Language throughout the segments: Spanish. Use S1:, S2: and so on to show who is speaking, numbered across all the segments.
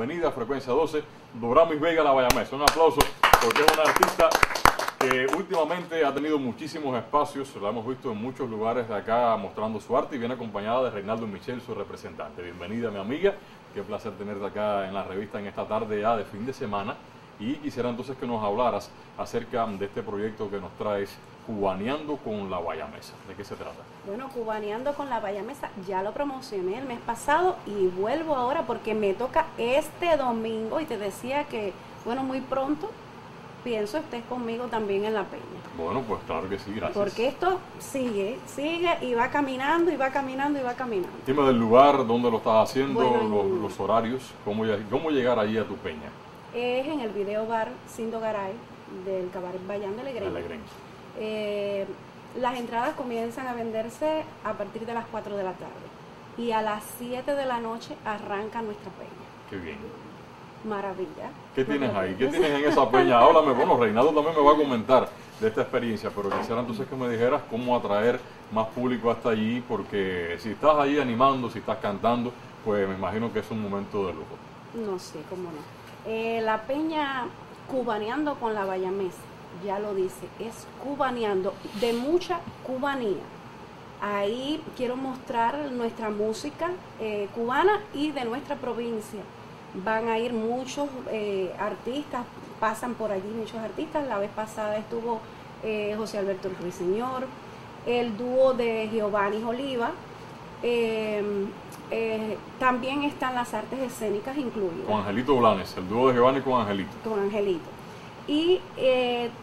S1: bienvenida a Frecuencia 12, Doramis Vega La Bayamesa. Un aplauso porque es una artista que últimamente ha tenido muchísimos espacios, la hemos visto en muchos lugares de acá mostrando su arte y viene acompañada de Reinaldo Michel, su representante. Bienvenida mi amiga, qué placer tenerte acá en la revista en esta tarde de fin de semana y quisiera entonces que nos hablaras acerca de este proyecto que nos traes, Cubaneando con la Bayamesa. ¿De qué se trata?
S2: Bueno, Cubaneando con la Bayamesa ya lo promocioné el mes pasado y vuelvo ahora porque me toca este domingo y te decía que, bueno, muy pronto pienso estés conmigo también en la peña.
S1: Bueno, pues claro que sí, gracias.
S2: Porque esto sigue, sigue y va caminando y va caminando y va caminando.
S1: Dime del lugar, dónde lo estás haciendo, los, horarios, cómo, cómo llegar ahí a tu peña.
S2: Es en el video bar Sindo Garay del Cabaret Bayán de Legren. Eh, las entradas comienzan a venderse a partir de las 4 de la tarde y a las 7 de la noche arranca nuestra peña.
S1: Qué bien
S2: maravilla.
S1: ¿Qué tienes ahí? ¿Qué tienes en esa peña? Háblame, bueno, Reinaldo también me va a comentar de esta experiencia, pero quisiera entonces que me dijeras cómo atraer más público hasta allí, porque si estás ahí animando, si estás cantando, pues me imagino que es un momento de lujo.
S2: No sé, cómo no. Eh, la peña cubaneando con la Bayamesa, ya lo dice, es cubaneando, de mucha cubanía. Ahí quiero mostrar nuestra música eh, cubana y de nuestra provincia van a ir muchos eh, artistas, pasan por allí muchos artistas. La vez pasada estuvo José Alberto Ruiseñor, el dúo de Giovanni Oliva. Em, eh, también están las artes escénicas incluidas.
S1: Con Angelito Blanes, el dúo de Giovanni con Angelito.
S2: Con Angelito. Y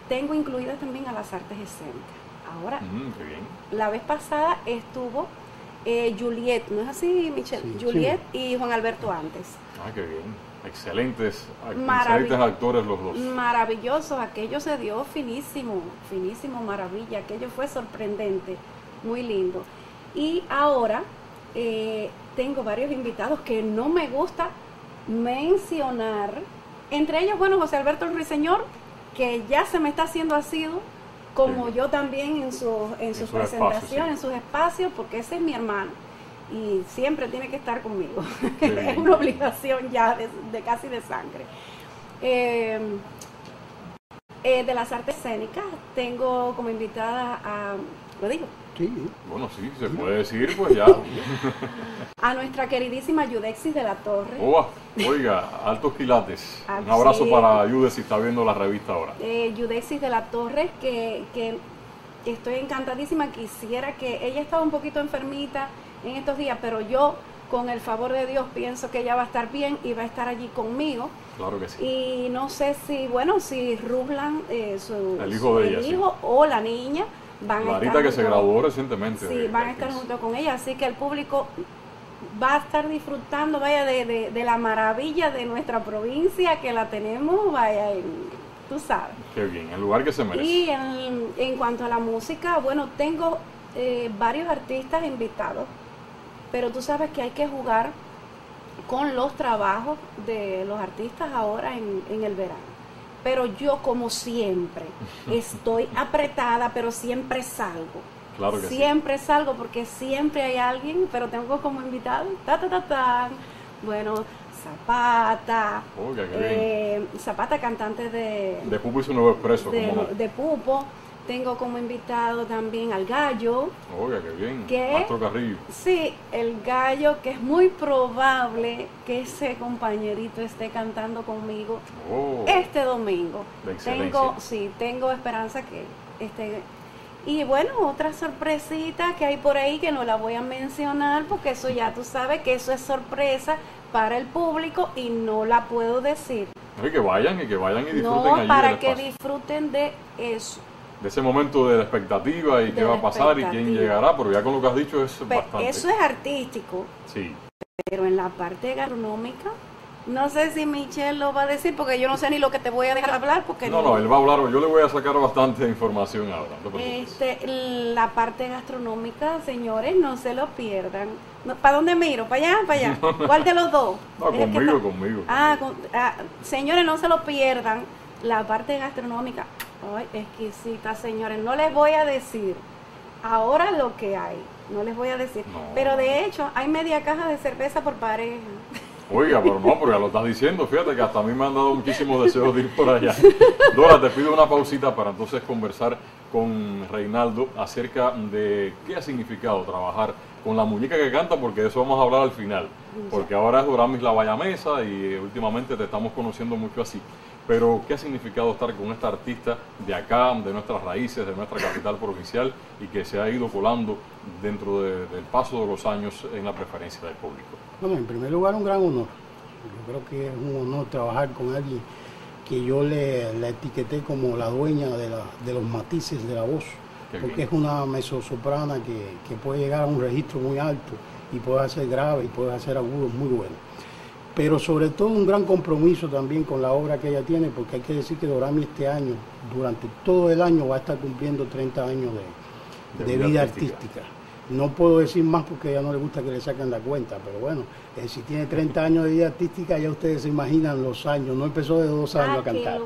S2: tengo incluidas también a las artes escénicas. Ahora,
S1: mm,
S2: la vez pasada estuvo Juliet, ¿no es así, Michelle? Juliet y Juan Alberto antes.
S1: Ah, qué bien. Excelentes, excelentes actores los dos.
S2: Maravilloso, aquello se dio finísimo, finísimo, maravilla, aquello fue sorprendente, muy lindo. Y ahora eh, tengo varios invitados que no me gusta mencionar, entre ellos, bueno, José Alberto Ruiseñor, que ya se me está haciendo asido, como yo también en, su, en, sus presentaciones, en sus espacios, porque ese es mi hermano y siempre tiene que estar conmigo. es una obligación ya de, casi de sangre. Eh, eh, de las artes escénicas tengo como invitada a, ¿lo digo?
S1: Sí. Bueno, sí, se puede decir, pues ya.
S2: a nuestra queridísima Yudexis de la Torre.
S1: oiga, altos quilates. Ah, Un abrazo para Yudexis, si está viendo la revista ahora.
S2: Eh, Yudexis de la Torre, que, que estoy encantadísima. Quisiera que ella estaba un poquito enfermita en estos días, pero yo con el favor de Dios pienso que ella va a estar bien y va a estar allí conmigo.
S1: Claro que sí.
S2: Y no sé si, bueno, si Rublan, eh, su
S1: el hijo, de
S2: ella, hijo o la niña van
S1: a
S2: estar
S1: que se graduó recientemente.
S2: Sí, van a estar junto con ella, así que el público va a estar disfrutando, vaya, de, de, la maravilla de nuestra provincia que la tenemos, vaya, tú sabes.
S1: Qué bien, el lugar que se merece.
S2: Y en, en cuanto a la música, bueno, tengo eh, varios artistas invitados pero tú sabes que hay que jugar con los trabajos de los artistas ahora en, el verano. Pero yo como siempre estoy apretada, pero siempre salgo.
S1: Claro que
S2: siempre salgo porque siempre hay alguien, pero tengo como invitado, ta, ta, ta, ta. Bueno, Zapata,
S1: eh,
S2: Zapata cantante de...
S1: De Pupo y su nuevo expreso.
S2: De, de Pupo tengo como invitado también al gallo.
S1: Oiga, qué bien. Que, Carrillo.
S2: Sí, el gallo, que es muy probable que ese compañerito esté cantando conmigo
S1: oh.
S2: este domingo. Tengo, sí, tengo esperanza que esté. Y bueno, otra sorpresita que hay por ahí que no la voy a mencionar porque eso ya tú sabes que eso es sorpresa para el público y no la puedo decir.
S1: Y que vayan y que vayan y disfruten
S2: no, para que disfruten de eso
S1: de ese momento de la expectativa y qué va a pasar y quién llegará, pero ya con lo que has dicho es bastante.
S2: Eso es artístico.
S1: Sí.
S2: Pero en la parte gastronómica, no sé si Michelle lo va a decir porque yo no sé ni lo que te voy a dejar hablar porque
S1: no, no, él va a hablar, yo le voy a sacar bastante información ahora.
S2: este, la parte gastronómica, señores, no se lo pierdan. ¿Para dónde miro? ¿Para allá? ¿Para allá? ¿Cuál de los dos?
S1: No, conmigo, conmigo.
S2: Ah, ah, señores, no se lo pierdan. La parte gastronómica, Ay, exquisita, señores. No les voy a decir ahora lo que hay. No les voy a decir. Pero de hecho, hay media caja de cerveza por pareja.
S1: Oiga, pero no, pero ya lo estás diciendo, fíjate que hasta a mí me han dado muchísimos deseos de ir por allá. Dora, te pido una pausita para entonces conversar con Reinaldo acerca de qué ha significado trabajar con la muñeca que canta, porque de eso vamos a hablar al final. Porque ahora es Doramis la Vaya Mesa y últimamente te estamos conociendo mucho así. Pero, ¿qué ha significado estar con esta artista de acá, de nuestras raíces, de nuestra capital provincial y que se ha ido colando dentro del paso de los años en la preferencia del público?
S3: Bueno, en primer lugar, un gran honor. Yo creo que es un honor trabajar con alguien que yo le, etiqueté como la dueña de, los matices de la voz, porque es una mezzosoprana que, que puede llegar a un registro muy alto y puede hacer grave y puede hacer agudos muy buenos pero sobre todo un gran compromiso también con la obra que ella tiene, porque hay que decir que Dorami este año, durante todo el año, va a estar cumpliendo 30 años de, vida, artística. No puedo decir más porque a ella no le gusta que le saquen la cuenta, pero bueno, eh, si tiene 30 años de vida artística, ya ustedes se imaginan los años, no empezó de dos años a cantar.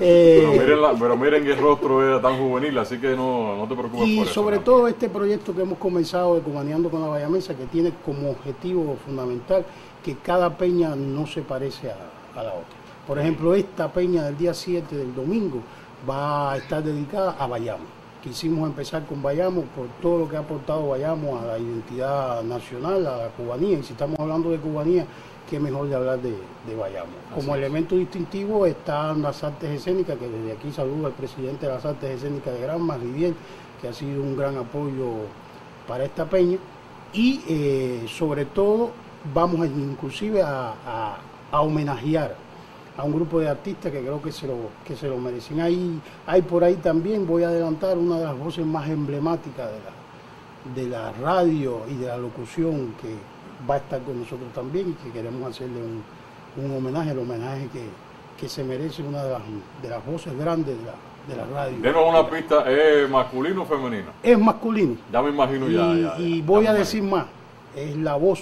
S1: Eh, pero, miren que el rostro era tan juvenil, así que no, te preocupes.
S3: Y sobre todo este proyecto que hemos comenzado de Cubaneando con la Bayamesa, que tiene como objetivo fundamental que cada peña no se parece a, la otra. Por ejemplo, esta peña del día 7 del domingo va a estar dedicada a Bayamo. Quisimos empezar con Bayamo por todo lo que ha aportado Bayamo a la identidad nacional, a la cubanía. Y si estamos hablando de cubanía, qué mejor de hablar de, de Bayamo. Como elemento distintivo están las artes escénicas, que desde aquí saludo al presidente de las artes escénicas de Granma, Riviel, que ha sido un gran apoyo para esta peña. Y eh, sobre todo vamos inclusive a, homenajear a un grupo de artistas que creo que se lo, que se lo merecen. Hay, hay por ahí también, voy a adelantar, una de las voces más emblemáticas de la, de la radio y de la locución que va a estar con nosotros también y que queremos hacerle un, homenaje, el homenaje que, se merece una de las, de las voces grandes de la, de la radio.
S1: Denos una pista, ¿es masculino o femenino?
S3: Es masculino.
S1: Ya me imagino ya.
S3: y voy a decir más, es la voz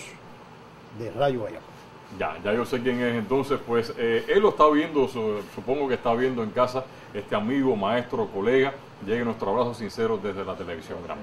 S3: de Rayo Valladolid.
S1: Ya, ya yo sé quién es. Entonces, pues eh, él lo está viendo, supongo que está viendo en casa este amigo, maestro, colega, llegue nuestro abrazo sincero desde la televisión. Gran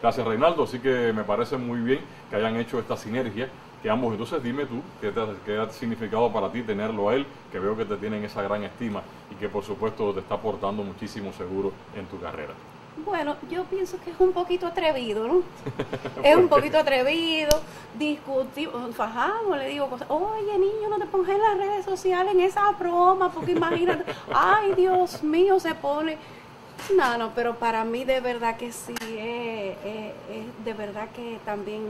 S1: Gracias Reinaldo, así que me parece muy bien que hayan hecho esta sinergia, que ambos, entonces dime tú, ¿qué, te, qué ha significado para ti tenerlo a él, que veo que te tienen esa gran estima y que por supuesto te está aportando muchísimo seguro en tu carrera.
S2: Bueno, yo pienso que es un poquito atrevido, ¿no? es un poquito atrevido, discutimos, fajamos, le digo cosas, oye niño, no te pongas en las redes sociales en esa broma, porque imagínate, ay Dios mío, se pone... No, no, pero para mí de verdad que sí, es, de verdad que también...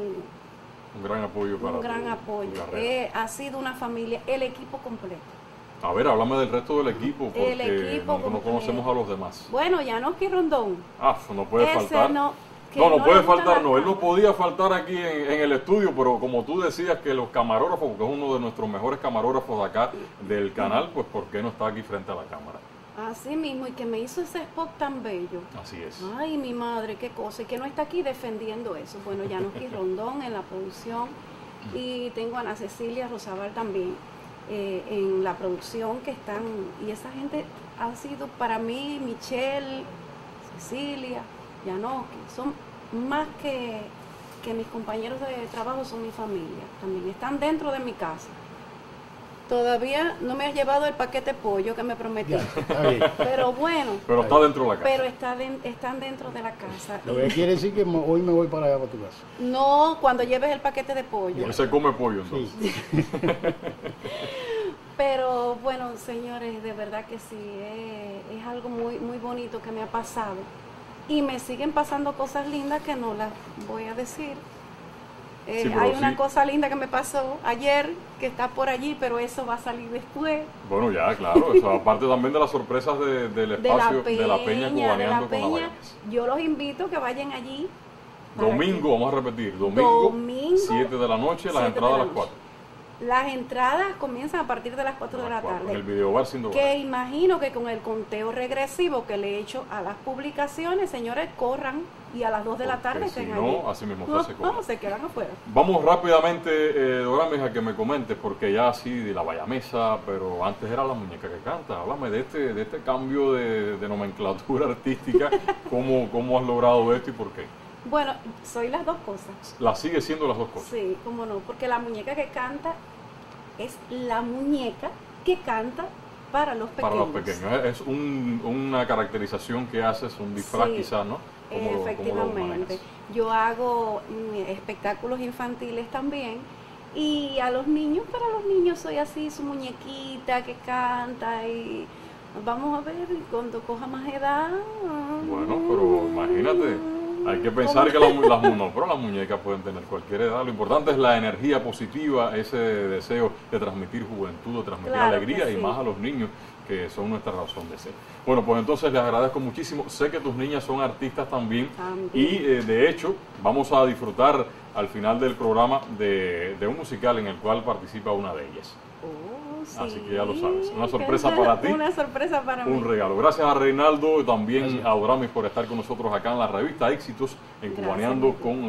S1: Un gran apoyo para
S2: Un gran apoyo. Eh, ha sido una familia, el equipo completo.
S1: A ver, háblame del resto del equipo, porque no, conocemos a los demás.
S2: Bueno, ya no Rondón.
S1: Ah, no puede faltar. No, no, puede faltar, no. Él no podía faltar aquí en, el estudio, pero como tú decías que los camarógrafos, porque es uno de nuestros mejores camarógrafos de acá del canal, pues ¿por qué no está aquí frente a la cámara?
S2: Así mismo, y que me hizo ese spot tan bello.
S1: Así es.
S2: Ay, mi madre, qué cosa, y que no está aquí defendiendo eso. Bueno, ya no Rondón en la producción, y tengo a Ana Cecilia Rosabal también eh, en la producción que están, y esa gente ha sido para mí, Michelle, Cecilia, Yanoki, son más que, que mis compañeros de trabajo, son mi familia, también están dentro de mi casa. Todavía no me has llevado el paquete pollo que me prometí. pero bueno.
S1: Pero está dentro de la casa.
S2: Pero está están dentro de la casa.
S3: Lo que quiere decir que hoy me voy para allá para tu casa.
S2: No, cuando lleves el paquete de pollo.
S1: Hoy se come pollo entonces.
S2: Pero bueno, señores, de verdad que sí, es, es algo muy, muy bonito que me ha pasado. Y me siguen pasando cosas lindas que no las voy a decir eh, hay una cosa linda que me pasó ayer que está por allí, pero eso va a salir después.
S1: Bueno, ya, claro, eso aparte también de las sorpresas del espacio de la Peña, cubaneando con la
S2: Yo los invito a que vayan allí.
S1: Domingo, vamos a repetir, domingo, 7 de la noche, las entradas a las 4.
S2: Las entradas comienzan a partir de las 4 de la tarde.
S1: En el video bar sin
S2: Que imagino que con el conteo regresivo que le he hecho a las publicaciones, señores, corran y a las 2 de la tarde
S1: estén no, así mismo no, se,
S2: no, se quedan afuera.
S1: Vamos rápidamente, eh, Doramis, a que me comentes, porque ya así de la vaya mesa, pero antes era la muñeca que canta. Háblame de este, de este cambio de, de nomenclatura artística, cómo, cómo has logrado esto y por qué.
S2: Bueno, soy las dos cosas.
S1: ¿La sigue siendo las dos cosas?
S2: Sí, cómo no, porque la muñeca que canta es la muñeca que canta para los
S1: Para
S2: pequeños.
S1: los pequeños. Es un- una caracterización que haces, un disfraz
S2: Sí.
S1: quizás, ¿no? ¿Cómo lo- cómo lo
S2: Efectivamente. Yo hago mm, espectáculos infantiles también. Y a los niños, para los niños soy así, su muñequita que canta y vamos a ver y cuando coja más edad.
S1: Bueno, pero imagínate, hay que pensar que las, las, no, pero las muñecas pueden tener cualquier edad. Lo importante es la energía positiva, ese deseo de transmitir juventud, de transmitir
S2: Claro
S1: alegría y más a los niños que son nuestra razón de ser. Bueno, pues entonces les agradezco muchísimo. Sé que tus niñas son artistas también
S2: También.
S1: y eh, de hecho vamos a disfrutar al final del programa de, de un musical en el cual participa una de ellas.
S2: Oh,
S1: Así
S2: sí,
S1: que ya lo sabes. Una sorpresa
S2: es
S1: para ti.
S2: Una sorpresa para mí.
S1: Un regalo. Gracias a Reinaldo y también
S3: Gracias.
S1: a Doramis por estar con nosotros acá en la revista Éxitos en
S2: Gracias,
S1: Cubaneando
S2: Miguel.
S1: con la